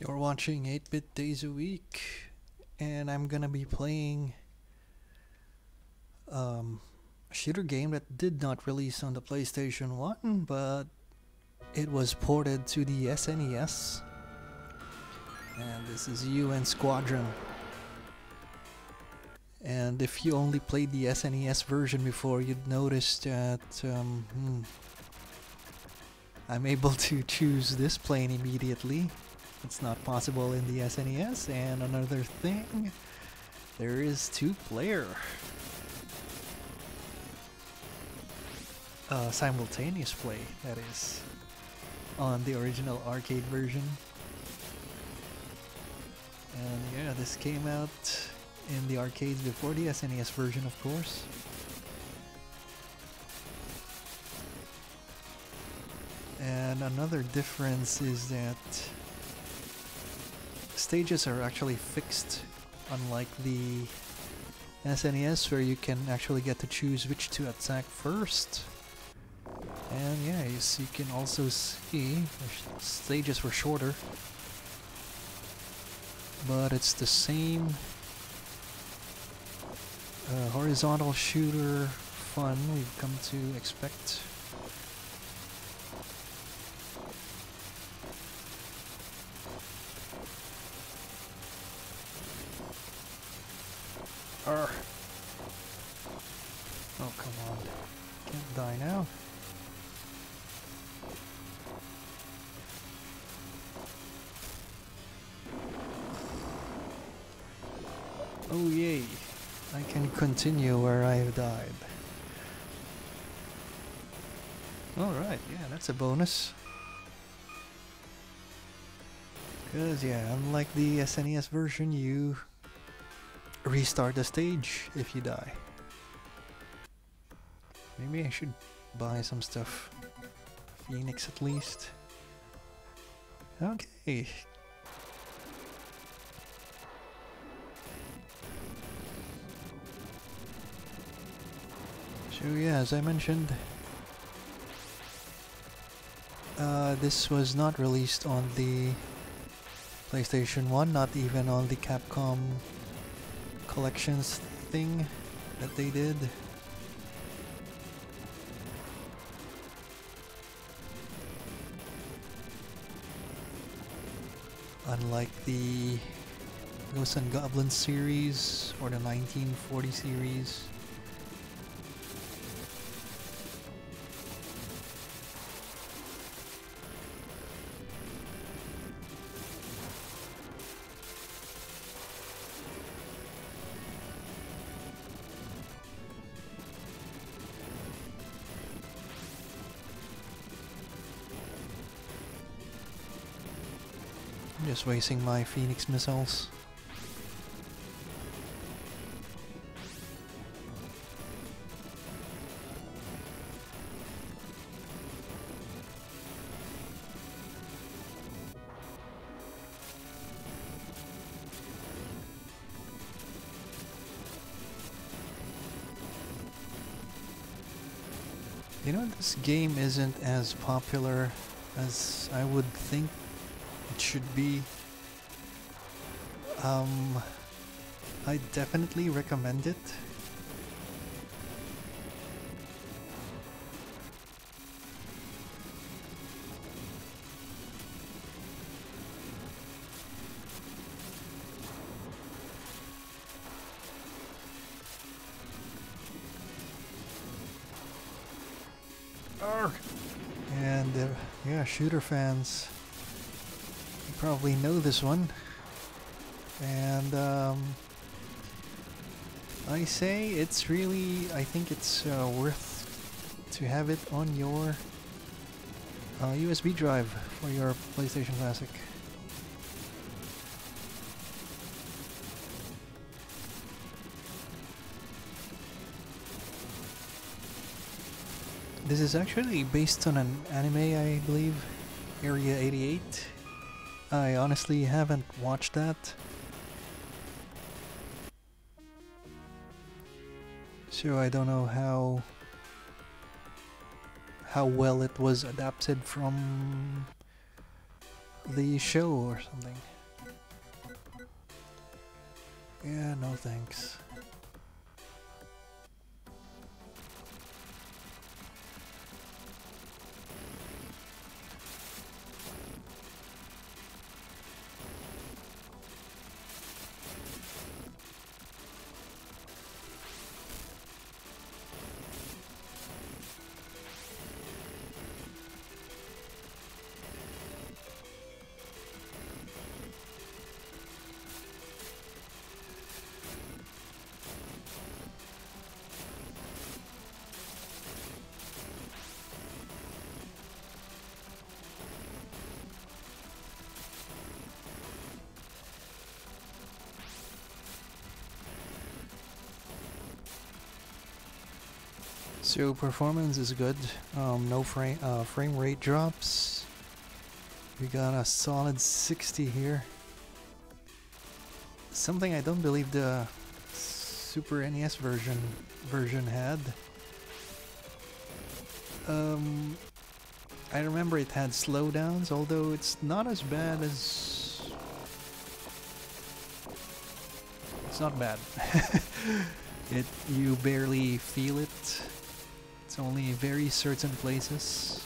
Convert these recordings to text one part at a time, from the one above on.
You're watching 8 Bit Days a Week, and I'm gonna be playing um, a shooter game that did not release on the PlayStation 1, but it was ported to the SNES. And this is UN Squadron. And if you only played the SNES version before, you'd notice that um, hmm, I'm able to choose this plane immediately. It's not possible in the SNES. And another thing, there is two player. Uh, simultaneous play, that is, on the original arcade version. And yeah, this came out in the arcades before the SNES version, of course. And another difference is that stages are actually fixed, unlike the SNES where you can actually get to choose which to attack first. And yeah, you can also see, the stages were shorter. But it's the same uh, horizontal shooter fun we've come to expect. Oh, come on. Can't die now. Oh yay. I can continue where I've died. Alright, yeah, that's a bonus. Because, yeah, unlike the SNES version, you restart the stage if you die. Maybe I should buy some stuff. Phoenix at least. Okay. So yeah, as I mentioned, uh, this was not released on the PlayStation 1, not even on the Capcom collections thing that they did. Unlike the Ghosts and Goblins series or the 1940 series. I'm just wasting my Phoenix missiles. You know, this game isn't as popular as I would think it should be. Um, I definitely recommend it. Arrgh. And uh, yeah, shooter fans probably know this one. And um, I say it's really, I think it's uh, worth to have it on your uh, USB drive for your PlayStation Classic. This is actually based on an anime, I believe, Area 88. I honestly haven't watched that. So I don't know how how well it was adapted from the show or something. Yeah, no thanks. So performance is good. Um, no frame uh, frame rate drops. We got a solid 60 here. Something I don't believe the Super NES version version had. Um, I remember it had slowdowns, although it's not as bad as. It's not bad. it you barely feel it only very certain places.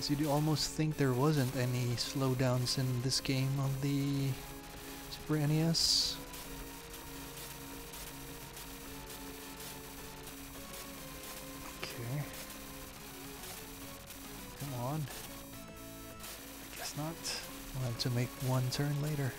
So you almost think there wasn't any slowdowns in this game on the Super NES. To make one turn later.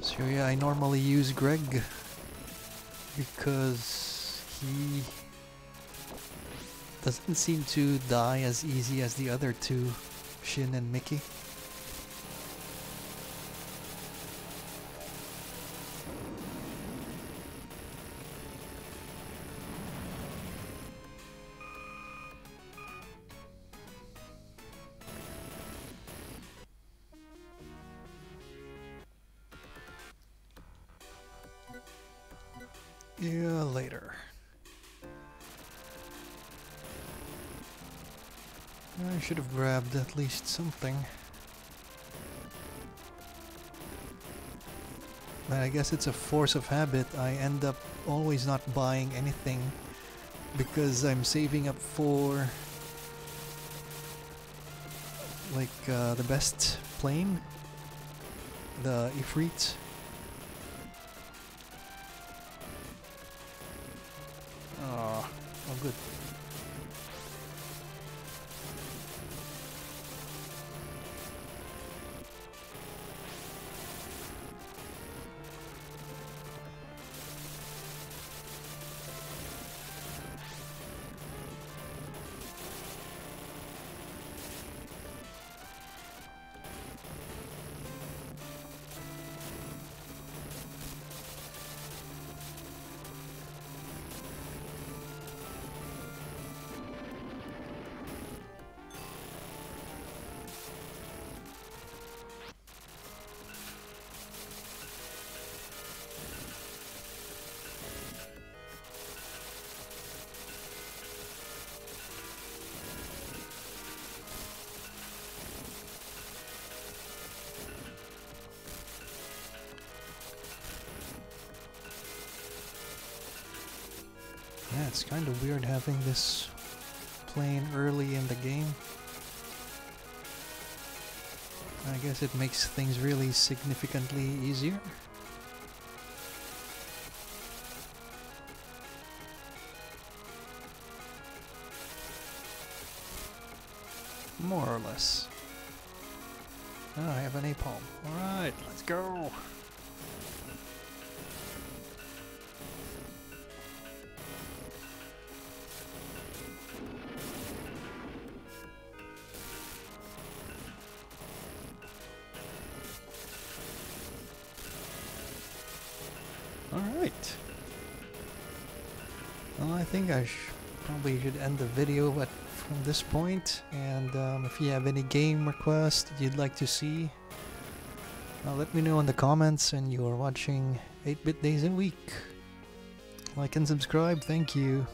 So yeah, I normally use Greg because he doesn't seem to die as easy as the other two, Shin and Mickey. Should have grabbed at least something. But I guess it's a force of habit. I end up always not buying anything because I'm saving up for like uh, the best plane, the Ifrit. Oh, oh good. It's kind of weird having this plane early in the game. I guess it makes things really significantly easier. More or less. Oh, I have an napalm. Alright, let's go! Well, I think I sh probably should end the video at, from this point. And um, if you have any game requests that you'd like to see, uh, let me know in the comments. And you are watching 8-Bit Days a Week. Like and subscribe. Thank you.